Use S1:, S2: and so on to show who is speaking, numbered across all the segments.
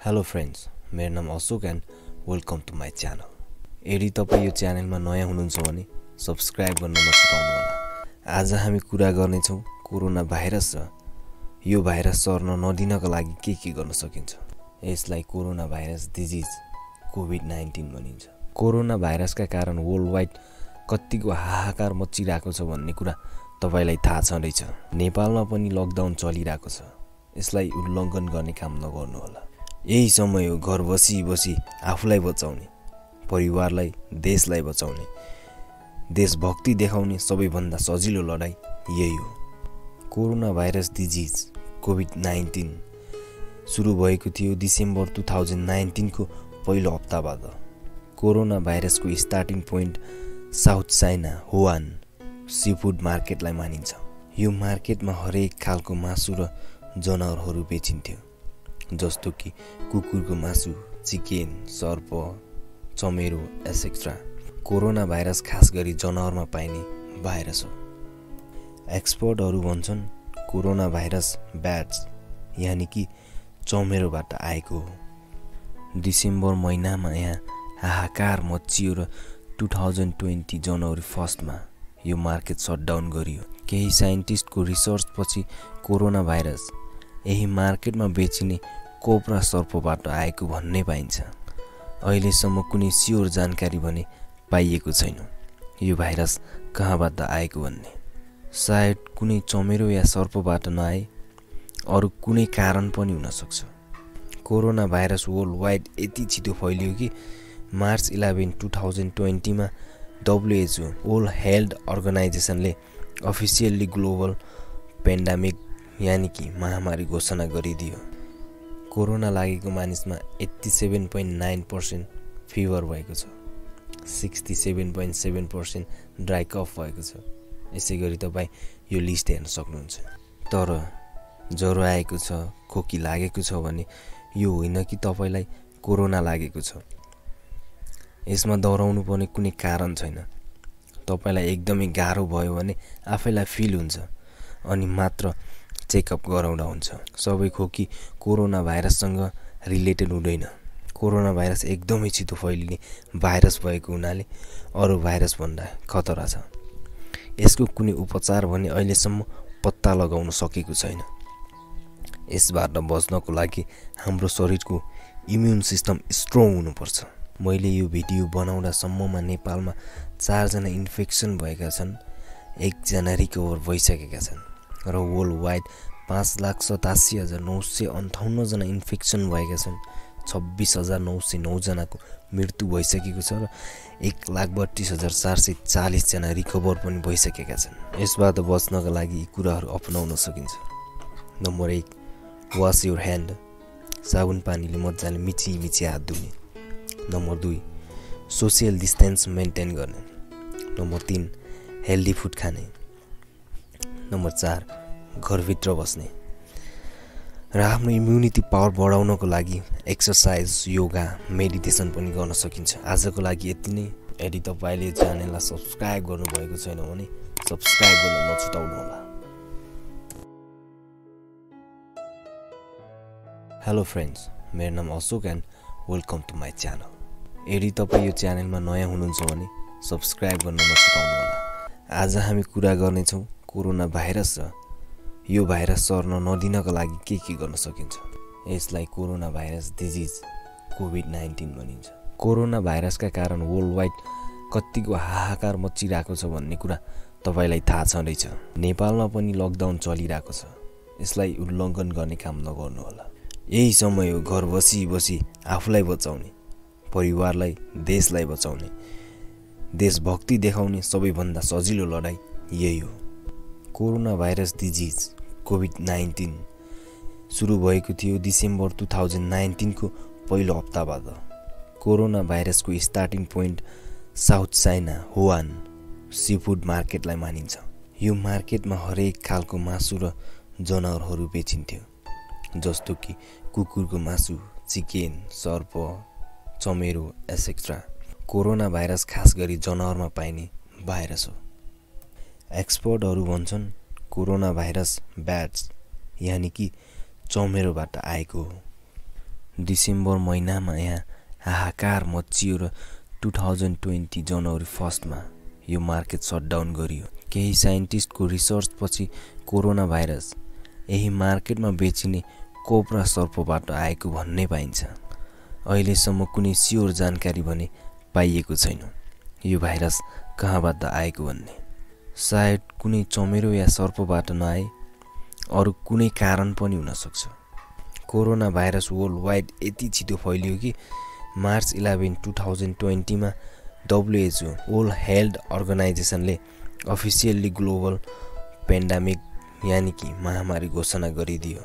S1: Hello friends मेरो नाम Ashok and welcome to my channel यदि तपाईँ यो च्यानलमा नयाँ हुनुहुन्छ भने सब्सक्राइब गर्न नछुटाउनु होला। आज हामी कुरा गर्नेछौँ कोरोना भाइरस र यो भाइरस सर्न नदिनको लागि के के गर्न सकिन्छ। यसलाई corona virus disease covid nineteen भनिन्छ। कोरोना भाइरसका कारण वर्ल्ड वाइड कतिको हाहाकार मचिरहेको छ भन्ने कुरा तपाईँलाई थाहा छँदैछ। नेपालमा पनि लकडाउन चलिरहेको छ। यसलाई उल्लङ्घन गर्ने काम नगर्नुहोला यही समय हो घर बसी बसी आफूलाई बचाउने परिवारलाई देशलाई बचाउने देशभक्ति देखाउने सबैभन्दा सजिलो लडाइँ यही हो। Corona virus disease covid nineteen सुरु भएको थियो डिसेम्बर टु थाउजन्ड नाइन्टिनको पहिलो हप्ताबाट। कोरोना भाइरसको starting point south China Wuhan sea food मार्केटलाई मानिन्छ। यो मार्केटमा हरेक खालको मासु र जनावरहरू बेचिन्थ्यो। जस्तो कि कुकुरको मासु चिकेन सर्प चमेरो एसेक्ट्रा कोरोना भाइरस खास गरी जनावरमा पाइने भाइरस हो। एक्सपर्टहरू भन्छन् कोरोना भाइरस ब्याट्स यानि कि चमेरोबाट आएको हो। डिसेम्बर महिनामा यहाँ हाहाकार मचियो र टु थाउजन्ड ट्वेन्टी जनवरी फर्स्टमा यो मार्केट सटडाउन गरियो। केही साइन्टिस्टको रिसर्चपछि कोरोना भाइरस यही मार्केटमा बेचिने कोब्रा सर्पबाट आएको भन्ने पाइन्छ। अहिलेसम्म कुनै स्योर जानकारी भने पाइएको छैन। यो भाइरस कहाँबाट आएको भन्ने? सायद कुनै चमेरो या सर्पबाट नआए अरू कुनै कारण पनि हुनसक्छ कोरोना भाइरस वर्ल्ड वाइड यति छिटो फैलियो कि मार्च इलेभेन टु थाउजन्ड ट्वेन्टीमा डब्लुएचओ वर्ल्ड हेल्थ अर्गनाइजेसनले अफिसियल्ली ग्लोबल पेन्डामिक यानि कि महामारी घोषणा गरिदियो। कोरोना लागेको मानिसमा eighty seven point nine percent fever भएको छ। Sixty seven point seven percent dry cough भएको छ। यसै गरी तपाईँ यो लिस्ट हेर्न सक्नुहुन्छ। तर ज्वरो आएको छ खोकी लागेको छ भने यो होइन कि तपाईँलाई कोरोना लागेको छ। यसमा डराउनु पर्ने कुनै कारण छैन। तपाईँलाई एकदमै गाह्रो भयो भने आफैलाई फिल हुन्छ। अनि मात्र चेकअप गराउँदा हुन्छ। सबै खोकी कोरोना भाइरससँग रिलेटेड हुँदैन। कोरोना भाइरस एकदमै छिटो फैलिने भाइरस भएको हुनाले अरू भाइरसभन्दा खतरा छ। यसको कुनै उपचार भने अहिलेसम्म पत्ता लगाउन सकेको छैन। यसबाट बच्नको लागि हाम्रो शरीरको इम्युन सिस्टम स्ट्रङ हुनुपर्छ। मैले यो भिडियो बनाउँदासम्ममा नेपालमा चारजना इन्फेक्सन भएका छन्। एकजना रिकभर भइसकेका छन्। र वर्ल्ड वाइड पाँच लाख सतासी हजार नौ सय अन्ठाउन्नजना इन्फेक्सन भएका छन्। छब्बिस हजार नौ सय नौजनाको मृत्यु भइसकेको छ र एक लाख बत्तिस हजार चार सय चालिसजना रिकभर पनि भइसकेका छन्। यसबाट बच्नका लागि यी कुराहरू अपनाउन सकिन्छ। नम्बर एक वास युर ह्यान्ड साबुन पानीले मजाले मिची मिची हात धुने। नम्बर दुई सोसियल डिस्टेन्स मेन्टेन गर्ने। नम्बर तिन हेल्दी फुड खाने। नम्बर चार घरभित्र बस्ने। र आफ्नो इम्युनिटी पावर बढाउनको लागि एक्सर्साइज योगा मेडिटेसन पनि गर्न सकिन्छ। आजको लागि यति नै। यदि तपाईँले च्यानललाई सब्सक्राइब गर्नुभएको छैन भने सब्सक्राइब गर्न नछुटाउनु होला। फ्रेन्ड्स मेरो नाम Ashok and welcome to my channel यदि तपाईँ यो च्यानलमा नयाँ हुनुहुन्छ भने सब्सक्राइब गर्न नछुटाउनु होला। आज हामी कुरा गर्नेछौँ कोरोना भाइरस र यो भाइरस सर्न नदिनको लागि के के गर्न सकिन्छ? यसलाई corona virus disease covid nineteen भनिन्छ। कोरोना भाइरसका कारण वर्ल्ड वाइड कतिको हाहाकार मचिरहेको छ भन्ने कुरा तपाईँलाई थाहा छँदैछ। नेपालमा पनि लकडाउन चलिरहेको छ। यसलाई उल्लङ्घन गर्ने काम नगर्नुहोला। यही समय हो घर बसी बसी आफूलाई बचाउने परिवारलाई देशलाई बचाउने देशभक्ति देखाउने सबैभन्दा सजिलो लडाइँ यही हो। Corona virus disease covid nineteen सुरु भएको थियो डिसेम्बर टु थाउजन्ड नाइन्टिनको पहिलो हप्ताबाट। कोरोना भाइरसको starting point south China Wuhan sea food मार्केटलाई मानिन्छ। यो मार्केटमा हरेक खालको मासु र जनावरहरू बेचिन्थ्यो जस्तो कि कुकुरको मासु चिकेन सर्प चमेरो एसेक्ट्रा। कोरोना भाइरस खास गरी जनावरमा पाइने भाइरस हो। एक्सपर्टहरू भन्छन् कोरोना भाइरस ब्याट्स यानि कि चमेरोबाट आएको हो। डिसेम्बर महिनामा यहाँ हाहाकार मचियो र टु थाउजन्ड ट्वेन्टी जनवरी फर्स्टमा यो मार्केट सटडाउन गरियो। केही साइन्टिस्टको रिसर्चपछि कोरोना भाइरस यही मार्केटमा बेचिने कोब्रा सर्पबाट आएको भन्ने पाइन्छ। अहिलेसम्म कुनै स्योर जानकारी भने पाइएको छैन। यो भाइरस कहाँबाट आएको भन्ने। सायद कुनै चमेरो या सर्पबाट नआए अरू कुनै कारण पनि हुनसक्छ। कोरोना भाइरस वर्ल्ड वाइड यति छिटो फैलियो कि मार्च इलेभेन टु थाउजन्ड ट्वेन्टीमा डब्लुएचओ वर्ल्ड हेल्थ अर्गनाइजेसनले अफिसियल्ली ग्लोबल पेन्डामिक यानि कि महामारी घोषणा गरिदियो।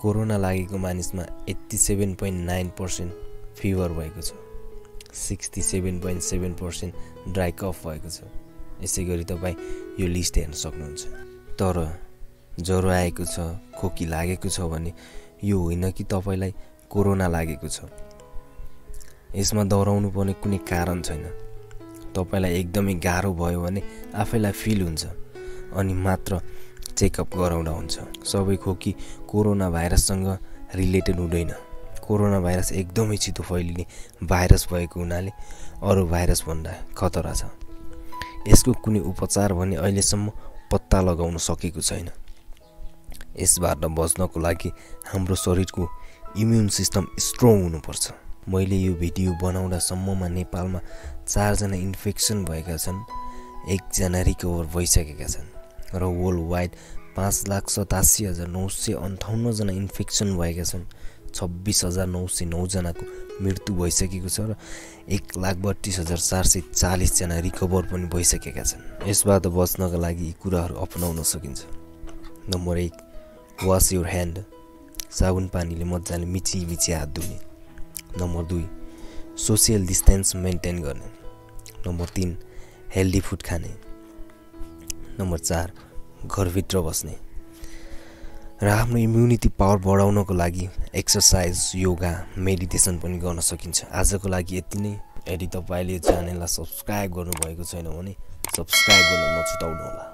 S1: कोरोना लागेको मानिसमा eighty seven point nine percent fever भएको छ। Sixty seven point seven percent dry cough भएको छ। यसै गरी तपाईँ यो लिस्ट हेर्न सक्नुहुन्छ। तर ज्वरो आएको छ खोकी लागेको छ भने यो होइन कि तपाईँलाई कोरोना लागेको छ। यसमा डराउनु पर्ने कुनै कारण छैन। तपाईँलाई एकदमै गाह्रो भयो भने आफैलाई फिल हुन्छ अनि मात्र चेकअप गराउँदा हुन्छ। सबै खोकी कोरोना भाइरससँग रिलेटेड हुँदैन। कोरोना भाइरस एकदमै छिटो फैलिने भाइरस भएको हुनाले अरू भाइरसभन्दा खतरा छ। यसको कुनै उपचार भने अहिलेसम्म पत्ता लगाउन सकेको छैन। यसबाट बच्नको लागि हाम्रो शरीरको इम्युन सिस्टम स्ट्रङ हुनुपर्छ। मैले यो भिडियो बनाउँदासम्ममा नेपालमा चारजना इन्फेक्सन भएका छन् एकजना रिकभर भइसकेका छन् र वर्ल्ड वाइड पाँच लाख सतासी हजार नौ सय अन्ठाउन्नजना इन्फेक्सन भएका छन् छब्बिस हजार नौ सय नौजनाको मृत्यु भइसकेको छ र एक लाख बत्तिस हजार चार सय चालिसजना रिकभर पनि भइसकेका छन्। यसबाट बच्नका लागि यी कुराहरू अपनाउन सकिन्छ। नम्बर एक वास युर ह्यान्ड साबुन पानीले मजाले मिची मिची हात धुने। नम्बर दुई सोसियल डिस्टेन्स मेन्टेन गर्ने। नम्बर तिन हेल्दी फुड खाने। नम्बर चार घरभित्र बस्ने। र आफ्नो इम्युनिटी पावर बढाउनको लागि एक्सर्साइज योगा मेडिटेसन पनि गर्न सकिन्छ। आजको लागि यति नै। यदि तपाईँले च्यानललाई सब्सक्राइब गर्नुभएको छैन भने सब्सक्राइब गर्न नछुटाउनु होला